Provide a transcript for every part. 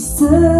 still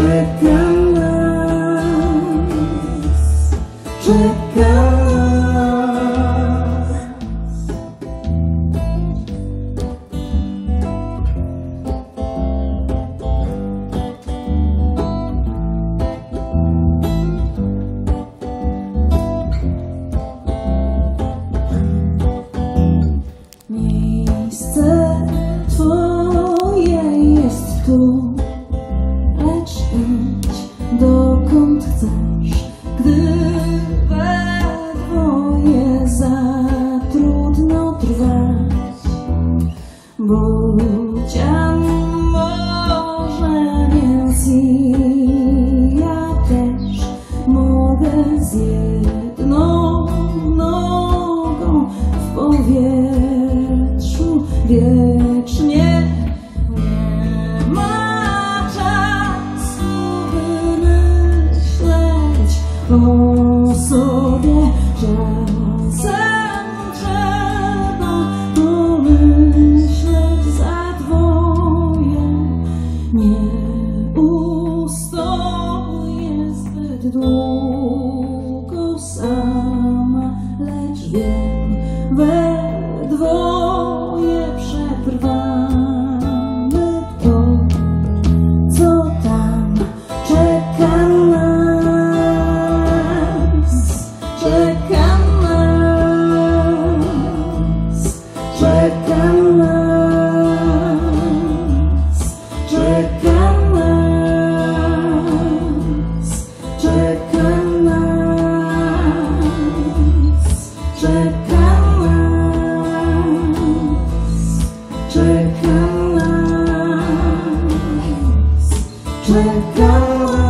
czeka nas, czeka nas. trwać, bo cię może nie. Ja też mogę z jedną nogą w powietrzu wiecznie. Nie ma czasu wymyśleć o sobie, że where Czekała